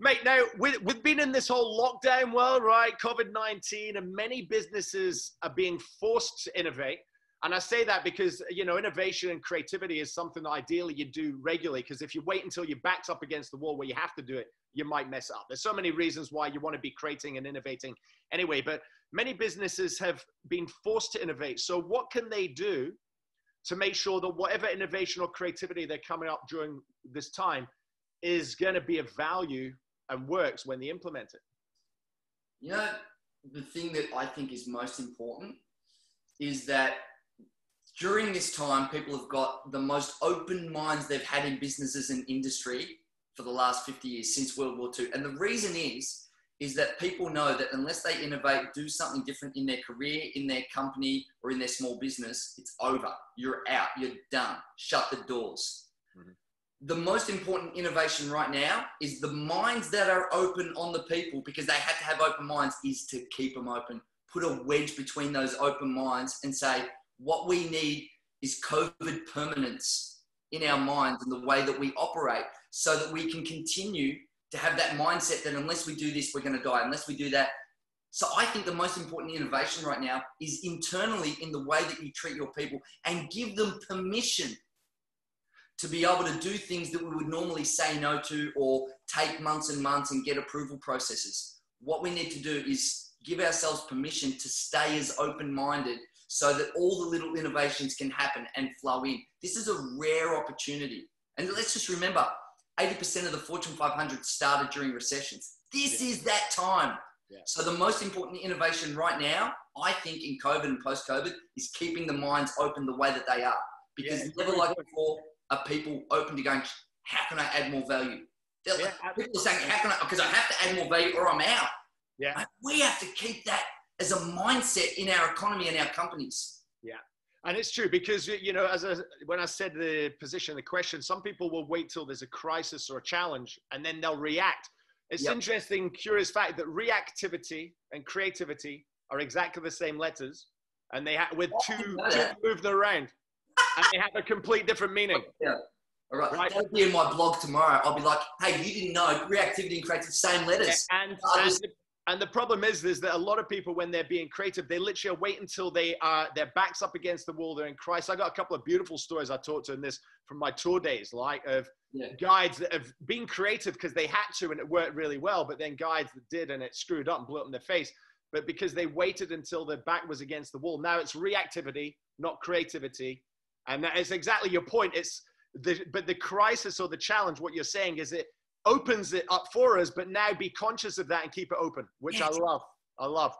Mate, now with, we've been in this whole lockdown world, right? COVID 19, and many businesses are being forced to innovate. And I say that because, you know, innovation and creativity is something ideally you do regularly. Because if you wait until your back's up against the wall where you have to do it, you might mess up. There's so many reasons why you want to be creating and innovating anyway. But many businesses have been forced to innovate. So, what can they do to make sure that whatever innovation or creativity they're coming up during this time is going to be of value and works when they implement it? You know, the thing that I think is most important is that during this time, people have got the most open minds they've had in businesses and industry for the last 50 years since World War II. And the reason is, is that people know that unless they innovate, do something different in their career, in their company, or in their small business, it's over. You're out. You're done. Shut the doors. Mm-hmm. The most important innovation right now is the minds that are open on the people because they have to have open minds, is to keep them open. Put a wedge between those open minds and say, what we need is COVID permanence in our minds and the way that we operate so that we can continue to have that mindset that unless we do this, we're going to die. Unless we do that. So I think the most important innovation right now is internally in the way that you treat your people and give them permission to be able to do things that we would normally say no to or take months and months and get approval processes. What we need to do is give ourselves permission to stay as open minded so that all the little innovations can happen and flow in. This is a rare opportunity. And let's just remember 80% of the Fortune 500 started during recessions. This yeah. is that time. Yeah. So the most important innovation right now, I think in COVID and post-COVID, is keeping the minds open the way that they are. Because yeah, never like before are people open to going, how can I add more value? They're yeah, like, people are saying, how can I, because I have to add more value or I'm out. Yeah. Like, we have to keep that as a mindset in our economy and our companies. Yeah. And it's true because you know, as a, when I said the position, the question, some people will wait till there's a crisis or a challenge, and then they'll react. It's yep. interesting, curious fact that reactivity and creativity are exactly the same letters, and they have with oh, two, two move them around, and they have a complete different meaning. Yeah. All right. right. That'll be in my blog tomorrow. I'll be like, hey, you didn't know reactivity and creativity, same letters. Yeah, and, and, and the problem is, is that a lot of people, when they're being creative, they literally wait until they are their backs up against the wall. They're in Christ. I got a couple of beautiful stories I talked to in this from my tour days, like of yeah. guides that have been creative because they had to and it worked really well, but then guides that did and it screwed up and blew up in their face. But because they waited until their back was against the wall, now it's reactivity, not creativity. And that is exactly your point. It's the, but the crisis or the challenge, what you're saying is it opens it up for us, but now be conscious of that and keep it open, which I love. I love.